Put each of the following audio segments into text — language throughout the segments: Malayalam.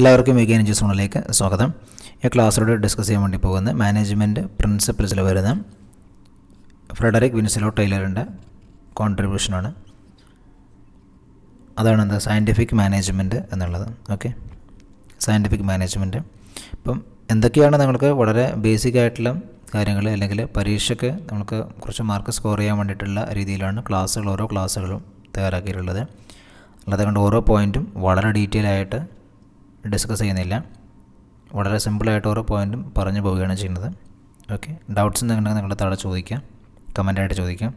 എല്ലാവർക്കും വികേൻ ജി സോണിലേക്ക് സ്വാഗതം. ഈ ക്ലാസ്സിലൂടെ ഡിസ്കസ് ചെയ്യാൻ വേണ്ടി പോകുന്ന മാനേജ്മെന്റ് പ്രിൻസിപ്പിൾസിൽ വരുന്ന ഫ്രെഡറിക് വിൻസിലോ ടൈലറിന്റെ കോൺട്രിബ്യൂഷനാണ് അതാണ് എന്താ സയന്റിഫിക് മാനേജ്മെന്റ് എന്നുള്ളത്. ഓക്കെ സയന്റിഫിക് മാനേജ്മെന്റ് ഇപ്പം എന്തൊക്കെയാണ് നിങ്ങൾക്ക് വളരെ ബേസിക് ആയിട്ടുള്ള കാര്യങ്ങൾ അല്ലെങ്കിൽ പരീക്ഷയ്ക്ക് നമുക്ക് കുറച്ച് മാർക്ക് സ്കോർ ചെയ്യാൻ വേണ്ടിയിട്ടുള്ള രീതിയിലാണ് ക്ലാസ്സുകൾ ഓരോ ക്ലാസ്സുകളും തയ്യാറാക്കിയിട്ടുള്ളത്. അല്ലാതെ കണ്ട് ഓരോ പോയിന്റും വളരെ ഡീറ്റെയിൽ ആയിട്ട് ഡിസ്കസ് ചെയ്യുന്നില്ല. വളരെ സിമ്പിളായിട്ട് ഓരോ പോയിന്റും പറഞ്ഞു പോവുകയാണ് ചെയ്യുന്നത്. ഓക്കെ. ഡൗട്ട്സ് ഉണ്ടെങ്കിൽ നിങ്ങളുടെ താഴെ ചോദിക്കാം. കമന്റായിട്ട് ചോദിക്കാം.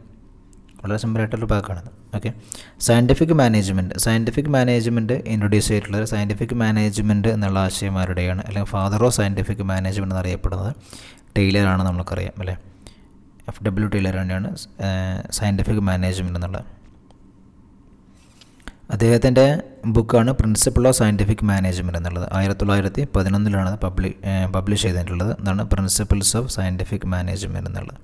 വളരെ സിമ്പിളായിട്ടുള്ള ഭാഗമാണിത് okay. Scientific management scientific management introduce ചെയ്തിട്ടുള്ളത് സയന്റിഫിക് മാനേജ്മെന്റ് എന്നുള്ള ആശയം ആരുടെയാണ് അല്ലെങ്കിൽ ഫാദർ ഓഫ് സയന്റിഫിക് മാനേജ്മെന്റ് എന്നറിയപ്പെടുന്നത്. ടൈലറാണ് നമുക്കറിയാം അല്ലേ? എഫ് ഡബ്ല്യു ടൈലർ തന്നെയാണ് സയന്റിഫിക് മാനേജ്മെന്റ് എന്നുള്ളത് അദ്ദേഹത്തിന്റെ ബുക്കാണ് പ്രിൻസിപ്പിൾ ഓഫ് സയന്റിഫിക് മാനേജ്മെന്റ് എന്നുള്ളത്. ആയിരത്തി തൊള്ളായിരത്തി പതിനൊന്നിലാണ് പബ്ലി പബ്ലിഷ് ചെയ്തിട്ടുള്ളത്. എന്നാണ് പ്രിൻസിപ്പിൾസ് ഓഫ് സയന്റിഫിക് മാനേജ്മെന്റ് എന്നുള്ളത്.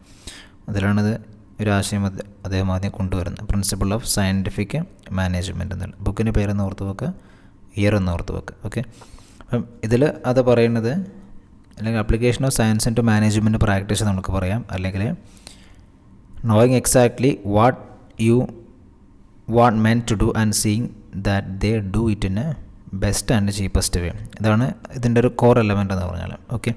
അതിലാണിത് ഒരു ആശയം അദ്ദേഹം ആദ്യം കൊണ്ടുവരുന്നത്. പ്രിൻസിപ്പിൾ ഓഫ് സയന്റിഫിക് മാനേജ്മെന്റ് എന്നുള്ള ബുക്കിന്റെ പേരെന്ന് ഓർത്ത് വെക്കുക ഇയർ എന്ന് ഓർത്ത് വെക്കുക ഓക്കെ അപ്പം ഇതിൽ അത് പറയുന്നത് അല്ലെങ്കിൽ application of science into management practice നമുക്ക് പറയാം. അല്ലെങ്കിൽ knowing exactly what you what men to do and seeing that they do it in a best and cheapest way ഇതാണ് ഇതിന്റെ ഒരു കോർ എലമെന്റ് എന്ന് പറഞ്ഞാൽ ഓക്കെ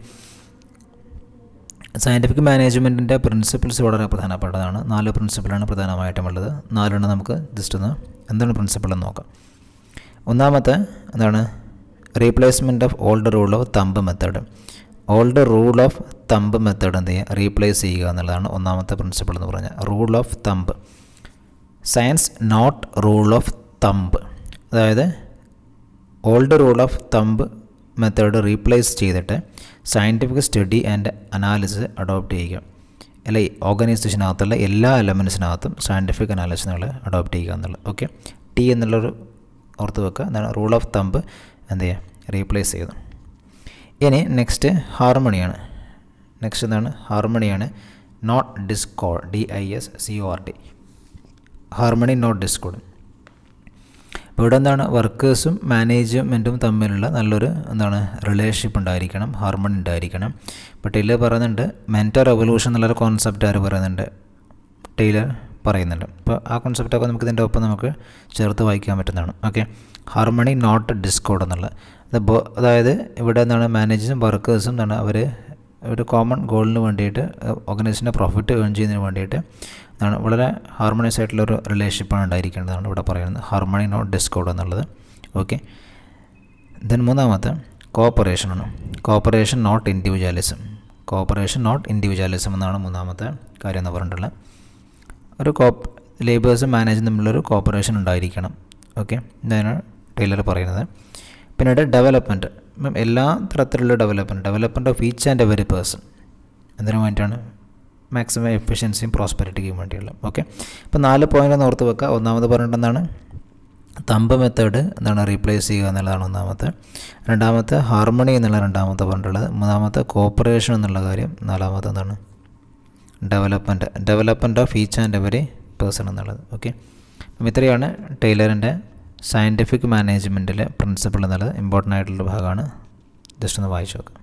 സയന്റിഫിക് മാനേജ്മെന്റിന്റെ പ്രിൻസിപ്പിൾസ് വളരെ പ്രധാനപ്പെട്ടതാണ്. നാല് പ്രിൻസിപ്പിളാണ് പ്രധാനമായിട്ടും ഉള്ളത്. നാലെണ്ണം നമുക്ക് ജസ്റ്റ് ഒന്ന് എന്താണ് പ്രിൻസിപ്പിൾ എന്ന് നോക്കാം. ഒന്നാമത്തെ എന്താണ്? Replacement of old rule of thumb method old rule of thumb method എന്ത് ചെയ്യുക? റീപ്ലേസ് ചെയ്യുക എന്നുള്ളതാണ് ഒന്നാമത്തെ പ്രിൻസിപ്പിൾ എന്ന് പറഞ്ഞാൽ. Rule of thumb science not rule of thumb അതായത് old rule of thumb method replace ചെയ്തിട്ട് scientific study and analysis adopt ചെയ്യുക. അല്ലെ ഓർഗനൈസേഷനകത്തുള്ള എല്ലാ എലമെൻസിനകത്തും സയന്റിഫിക് അനാലിസിസ് നിങ്ങൾ അഡോപ്റ്റ് ചെയ്യുക എന്നുള്ളത്. ഓക്കെ ടി എന്നുള്ളൊരു ഓർത്ത് വെക്കുക. എന്താണ്? റൂൾ ഓഫ് തമ്പ് എന്ത് ചെയ്യുക റീപ്ലേസ് ചെയ്തു ഇനി നെക്സ്റ്റ് ഹാർമണിയാണ് നെക്സ്റ്റ് എന്താണ്? ഹാർമണിയാണ് not discord D I S C O R T harmony not discord അപ്പോൾ ഇവിടെ എന്താണ്? വർക്കേഴ്സും മാനേജ്മെന്റും തമ്മിലുള്ള നല്ലൊരു എന്താണ്? റിലേഷൻഷിപ്പ് ഉണ്ടായിരിക്കണം. ഹാർമണി ഉണ്ടായിരിക്കണം. ഇപ്പോൾ ടൈലർ പറയുന്നുണ്ട് മെന്റർ റെവല്യൂഷൻ എന്നുള്ളൊരു കോൺസെപ്റ്റ് ആര് പറയുന്നുണ്ട്? ടൈലർ പറയുന്നുണ്ട്. അപ്പോൾ ആ കോൺസെപ്റ്റൊക്കെ നമുക്ക് ഇതിന്റെ ഒപ്പം നമുക്ക് ചേർത്ത് വായിക്കാൻ പറ്റുന്നതാണ്. ഓക്കെ ഹാർമണി നോട്ട് ഡിസ്കോഡ് എന്നുള്ളത് അതായത് ഇവിടെ എന്താണ്? മാനേജേഴ്സും വർക്കേഴ്സും എന്താണ്? അവർ ഒരു കോമൺ ഗോളിന് വേണ്ടിയിട്ട് ഓർഗനൈസേഷന്റെ പ്രോഫിറ്റ് ഏൺ ചെയ്യുന്നതിന് വേണ്ടിയിട്ട് എന്താണ് വളരെ ഹാർമോണിയസ് ആയിട്ടുള്ളൊരു റിലേഷൻഷിപ്പാണ് ഉണ്ടായിരിക്കേണ്ടതാണ് ഇവിടെ പറയുന്നത്. ഹാർമോണി നോട്ട് ഡിസ്കോഡ് എന്നുള്ളത്. ഓക്കെ ദെൻ മൂന്നാമത്തെ കോപ്പറേഷനാണ് cooperation not individualism cooperation not individualism എന്നാണ് മൂന്നാമത്തെ കാര്യം എന്ന് പറഞ്ഞിട്ടുള്ളത്. ഒരു കോപ്പ് ലേബേഴ്സും മാനേജും തമ്മിലൊരു കോപ്പറേഷൻ ഉണ്ടായിരിക്കണം. ഓക്കെ ഇതാണ് ടൈലർ പറയുന്നത്. പിന്നീട് ഡെവലപ്മെന്റ് എല്ലാ തരത്തിലുള്ള development development of each and every person എന്തിനു വേണ്ടിയിട്ടാണ് മാക്സിമം എഫിഷ്യൻസിയും പ്രോസ്പെരിറ്റിക്കും വേണ്ടിയുള്ള. ഓക്കെ അപ്പോൾ നാല് പോയിന്റ് ഒന്ന് ഓർത്ത് വെക്കുക. ഒന്നാമത് പറഞ്ഞിട്ട് എന്താണ്? തമ്പ് മെത്തേഡ് എന്താണ്? റീപ്ലേസ് ചെയ്യുക എന്നുള്ളതാണ് ഒന്നാമത്തെ. രണ്ടാമത്തെ ഹാർമണി എന്നുള്ള രണ്ടാമത്തെ പറഞ്ഞിട്ടുള്ളത് മൂന്നാമത്തെ കോപ്പറേഷൻ എന്നുള്ള കാര്യം. നാലാമത്തെ എന്താണ്? Development development of each and every person എന്നുള്ളത്. ഓക്കെ അപ്പം ഇത്രയാണ് ടൈലറിന്റെ സയന്റിഫിക് മാനേജ്മെന്റിലെ പ്രിൻസിപ്പിൾ എന്നുള്ളത്. ഇമ്പോർട്ടന്റ് ആയിട്ടുള്ള ഭാഗമാണ്. ജസ്റ്റ് ഒന്ന് വായിച്ചു നോക്കാം.